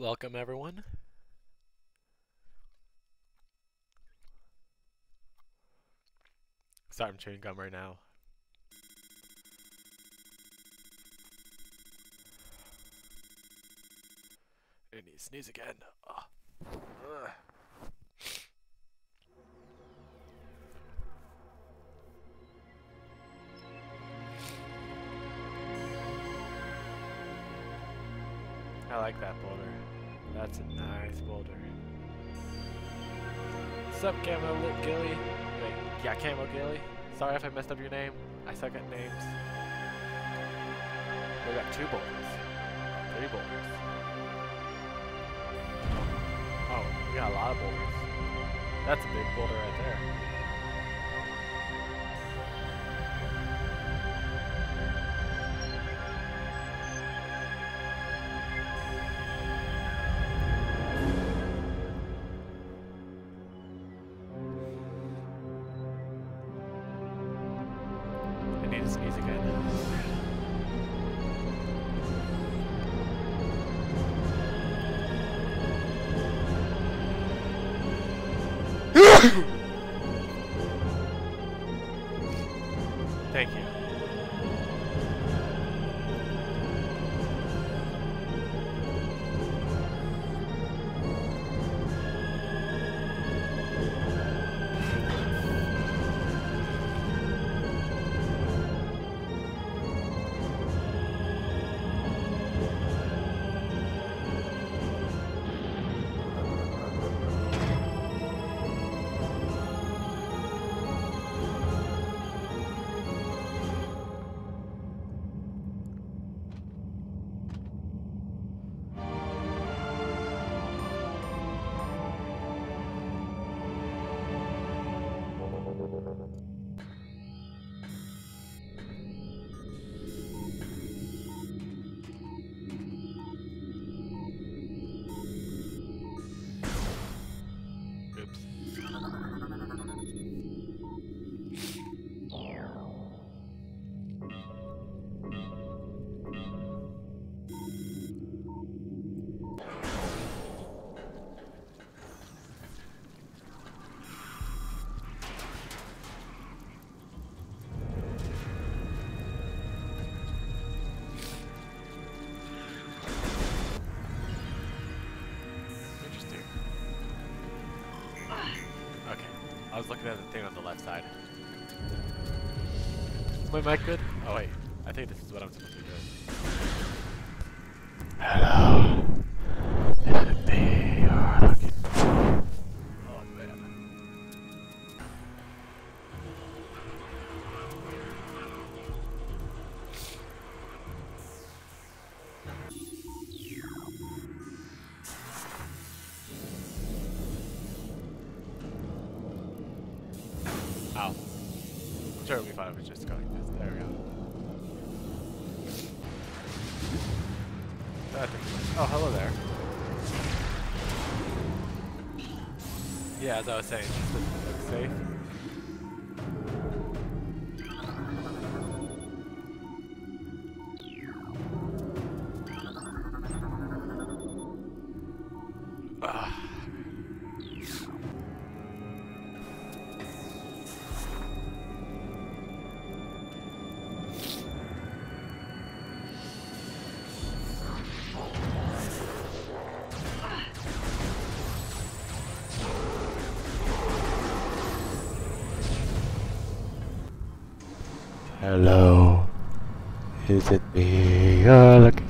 Welcome, everyone. Sorry, I'm chewing gum right now. And he sneeze again. Ah. Ugh. What's up, Camo Lit Gilly? Wait, yeah, Camo Gilly. Sorry if I messed up your name. I suck at names. We got two boulders. Three boulders. Oh, we got a lot of boulders. That's a big boulder right there. Was looking the thing on the left side. Is my mic good? Oh wait. I think this is what I'm supposed to be Yeah, as I was saying, Hello. Is it me you're looking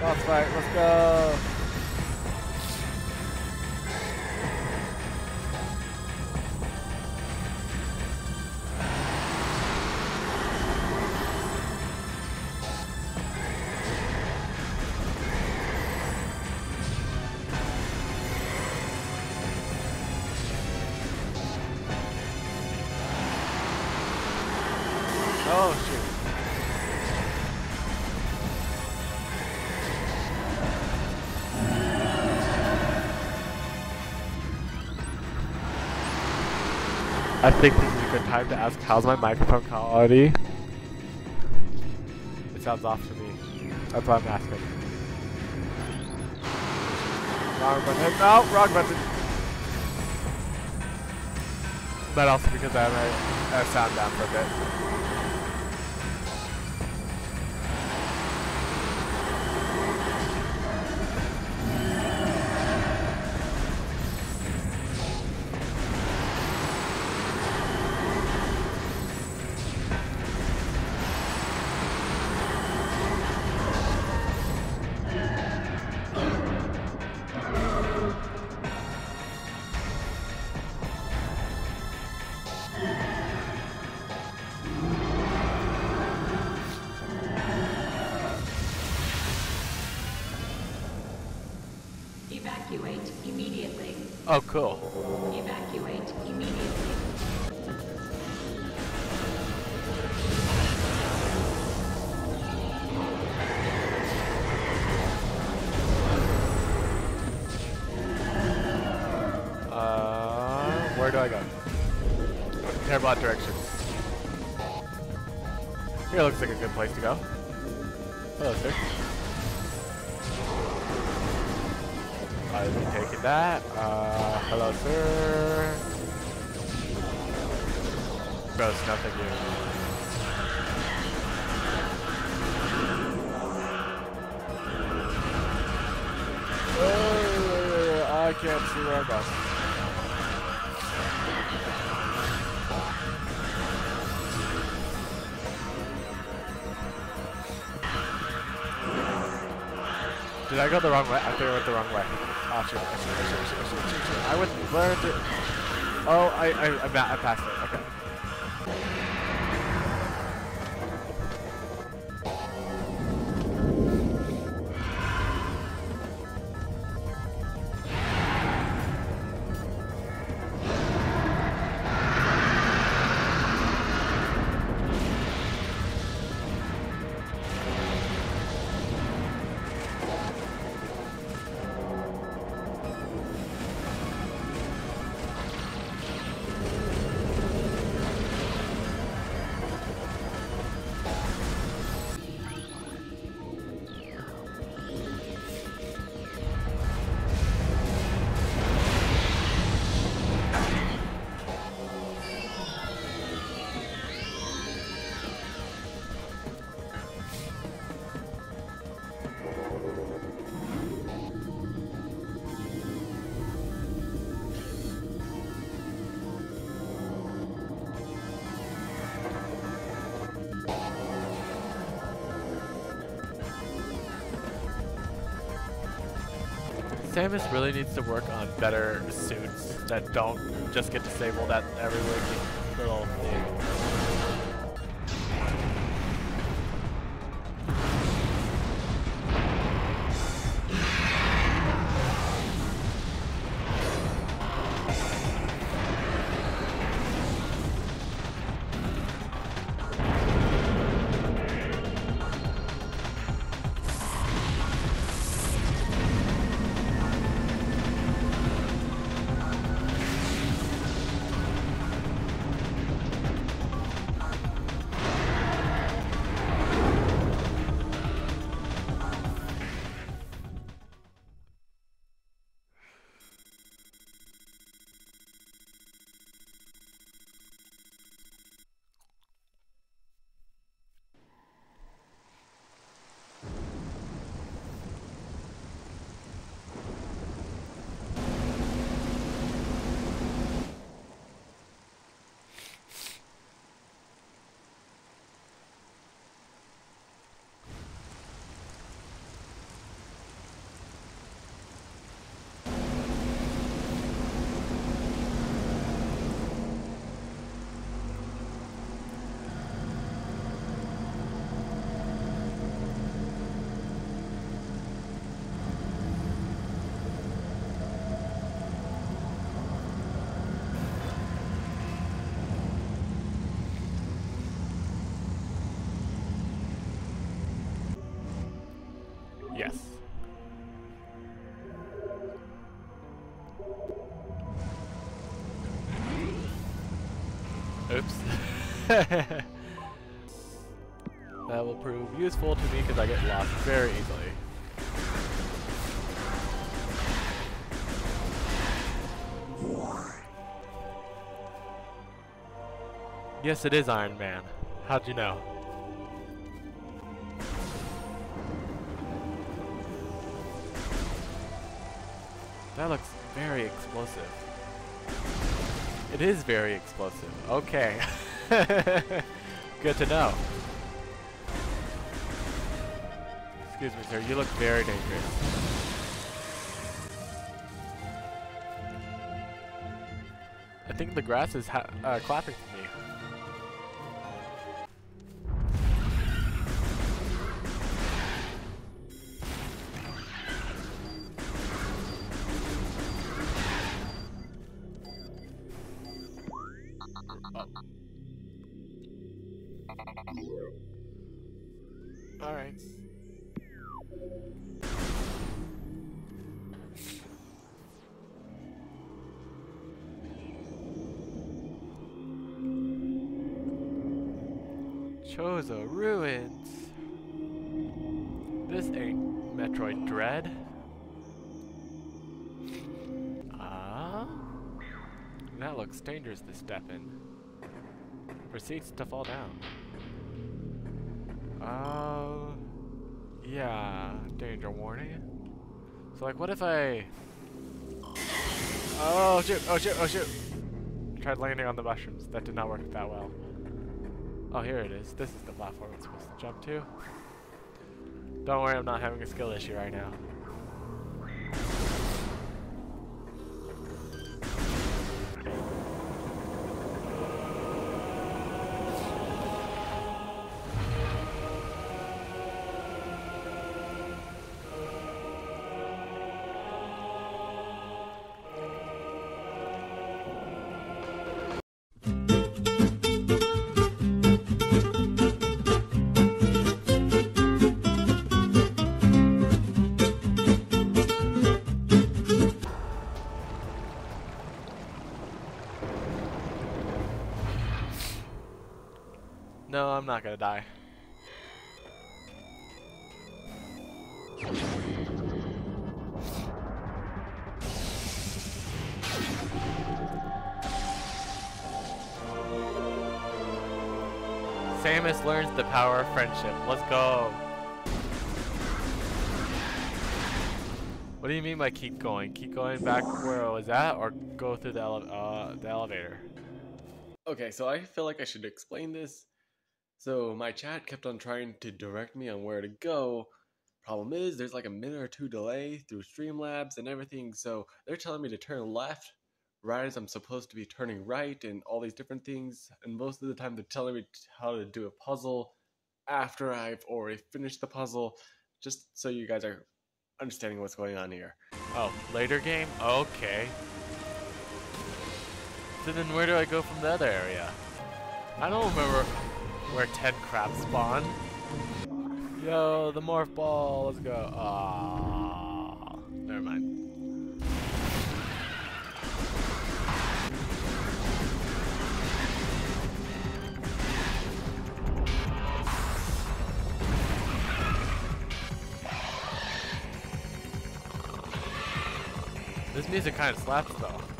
Boss fight, let's go! I think this is a good time to ask how's my microphone quality? It sounds off to me. That's why I'm asking. Wrong button. No, wrong button. But also because I have uh, sound down for a bit. Immediately. Oh, cool. Evacuate immediately. Uh, where do I go? Terrible at directions. Here looks like a good place to go. Hello, sir. I'll taking that. Uh, hello, sir. Gross, no thank you. Uh, I can't see where I'm going. Did I go the wrong way? I think I went the wrong way. Oh shit, I should, where did... Oh, I, I, I passed it, Samus really needs to work on better suits that don't just get disabled at every little thing. Oops. that will prove useful to me because I get lost very easily. Yes, it is Iron Man. How'd you know? That looks very explosive. It is very explosive. Okay. Good to know. Excuse me, sir. You look very dangerous. I think the grass is uh, clapping for me. Proceeds to fall down. Oh, yeah, danger warning. So like, what if I? Oh shoot! Oh shoot! Oh shoot! Tried landing on the mushrooms. That did not work that well. Oh, here it is. This is the platform I'm supposed to jump to. Don't worry, I'm not having a skill issue right now. I'm not gonna die. Samus learns the power of friendship. Let's go. What do you mean by keep going? Keep going back where I was at, or go through the, ele uh, the elevator? Okay, so I feel like I should explain this. So my chat kept on trying to direct me on where to go. Problem is, there's like a minute or two delay through Streamlabs and everything, so they're telling me to turn left right as I'm supposed to be turning right and all these different things. And most of the time, they're telling me how to do a puzzle after I've already finished the puzzle, just so you guys are understanding what's going on here. Oh, later game? Okay. So then where do I go from the other area? I don't remember where 10 crabs spawn. Yo, the morph ball, let's go. Ah, never mind. This music kind of slaps though.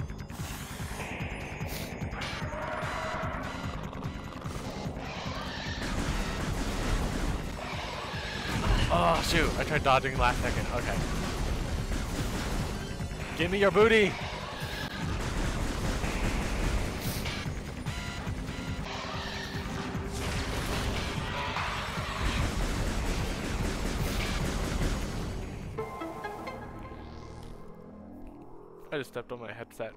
Oh shoot, I tried dodging last second. Okay. Give me your booty! I just stepped on my headset.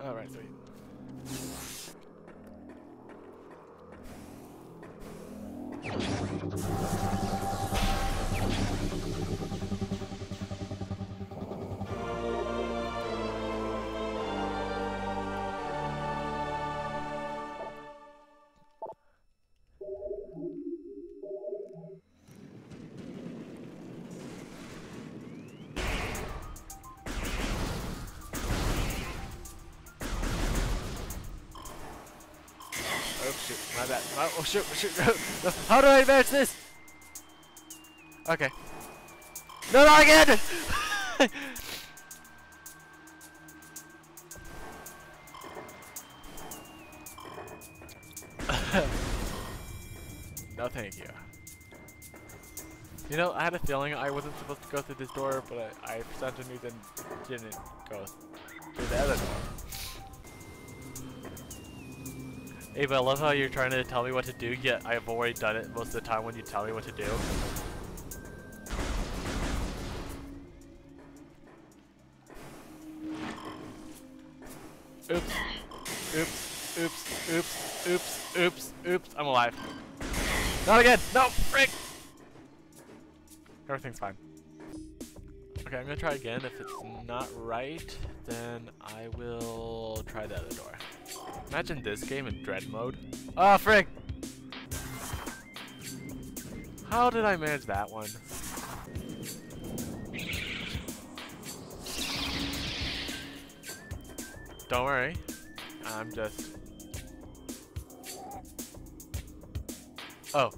Alright, sweet. My bad. My, oh shoot, shoot. How do I manage this? Okay. No, not again! no, thank you. You know, I had a feeling I wasn't supposed to go through this door, but I, I for some reason didn't go through the other door. Ava, I love how you're trying to tell me what to do, yet I've already done it most of the time when you tell me what to do. Oops. Oops. Oops. Oops. Oops. Oops. Oops. I'm alive. Not again! No! Frick! Everything's fine. Okay, I'm gonna try again. If it's not right, then I will try the other door. Imagine this game in dread mode. Ah, oh, frick! How did I manage that one? Don't worry. I'm just... Oh.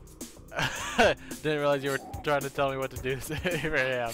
Didn't realize you were trying to tell me what to do, so here I am.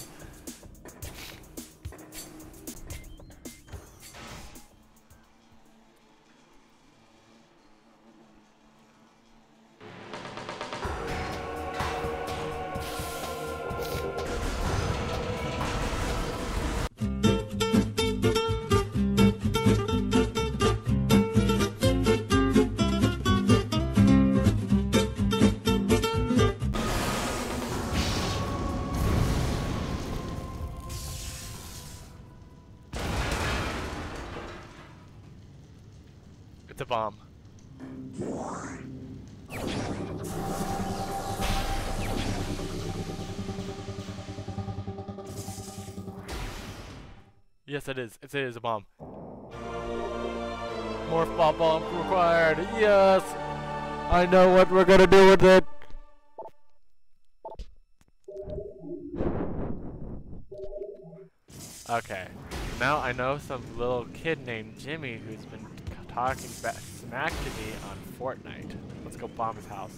Yes, it is. It is a bomb. Morph bomb bomb required. Yes! I know what we're gonna do with it. Okay. Now I know some little kid named Jimmy who's been talking smack to me on Fortnite. Let's go bomb his house.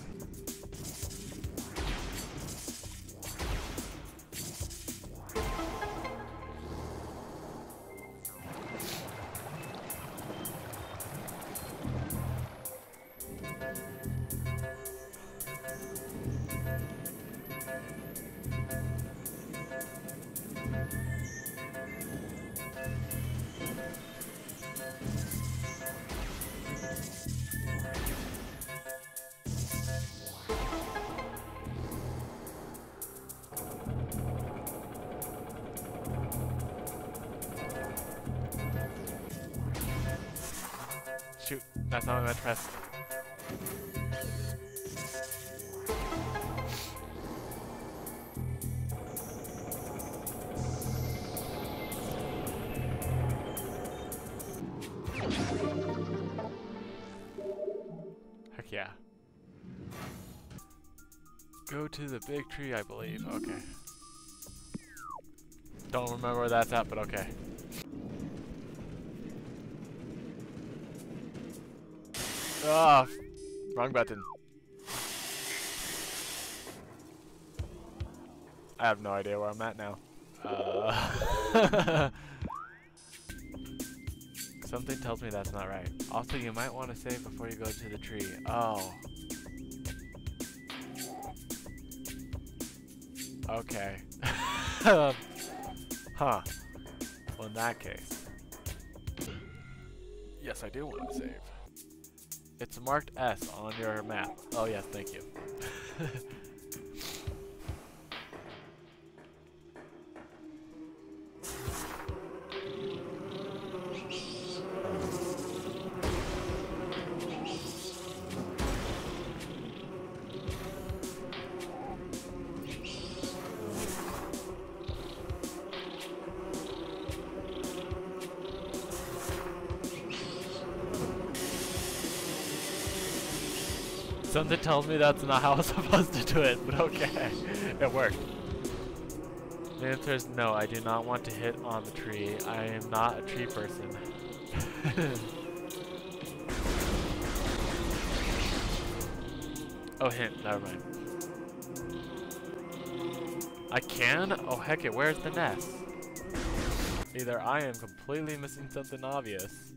That's not what I meant to press. Heck yeah. Go to the big tree, I believe. Okay. Don't remember where that's at, but okay. Ah, oh, wrong button. I have no idea where I'm at now. Uh, something tells me that's not right. Also, you might want to save before you go to the tree. Oh. Okay. huh. Well, in that case. Yes, I do want to save. It's marked S on your map. Oh yes, thank you. Something tells me that's not how I'm supposed to do it, but okay. it worked. The answer is no, I do not want to hit on the tree. I am not a tree person. Oh, hint. Never mind. I can? Oh, heck it. Where's the nest? Either I am completely missing something obvious,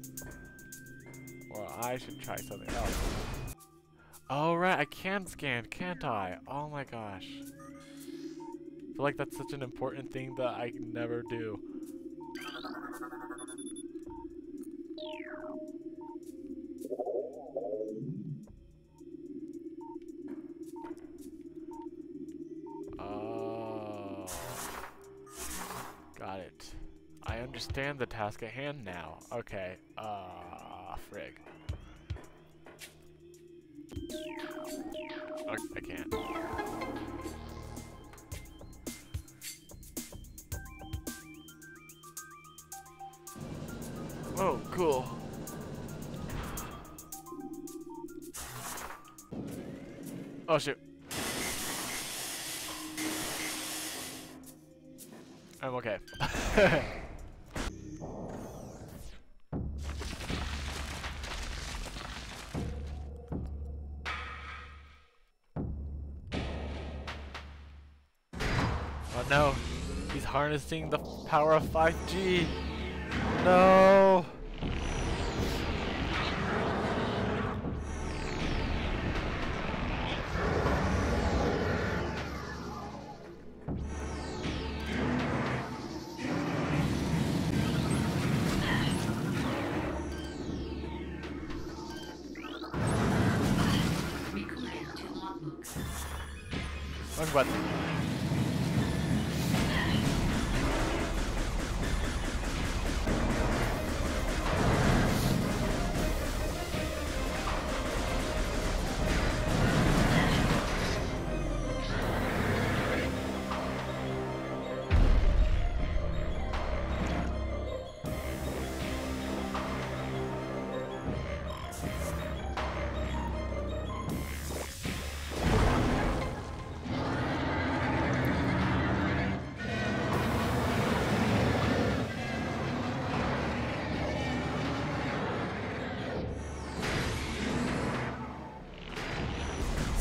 or I should try something else. Oh, right. I can scan, can't I? Oh my gosh. I feel like that's such an important thing that I never do. Oh. Got it. I understand the task at hand now. Okay. Uh, frig. I can't. Oh, cool. Oh shoot. I'm okay. no, he's harnessing the power of 5G. No.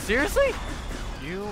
Seriously? You.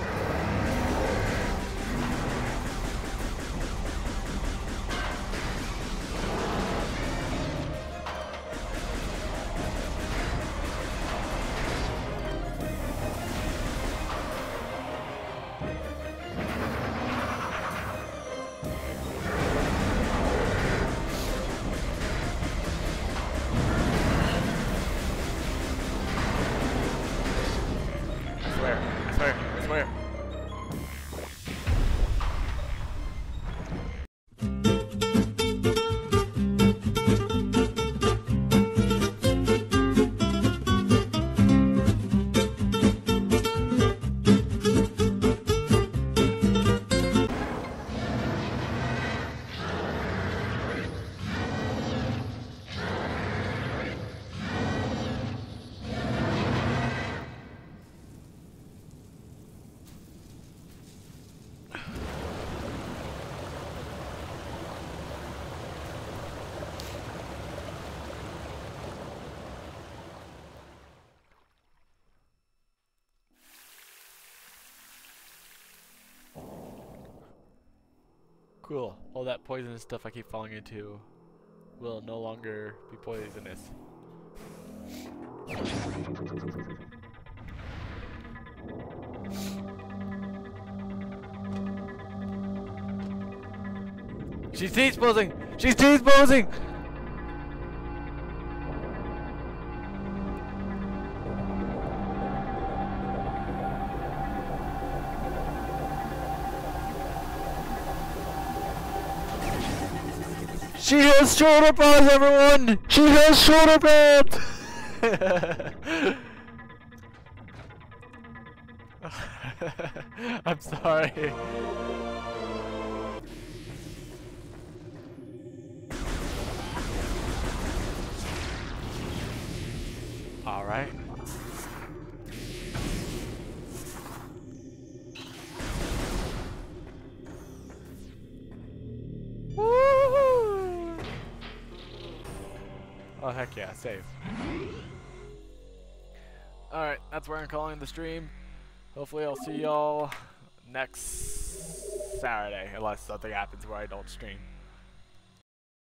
Cool. All that poisonous stuff I keep falling into will no longer be poisonous. She's T-posing! She's T-posing! She has shoulder pads, everyone! She has shoulder pads! I'm sorry. Alright. Oh heck yeah, save. Alright, that's where I'm calling the stream. hopefully I'll see y'all next Saturday, unless something happens where I don't stream.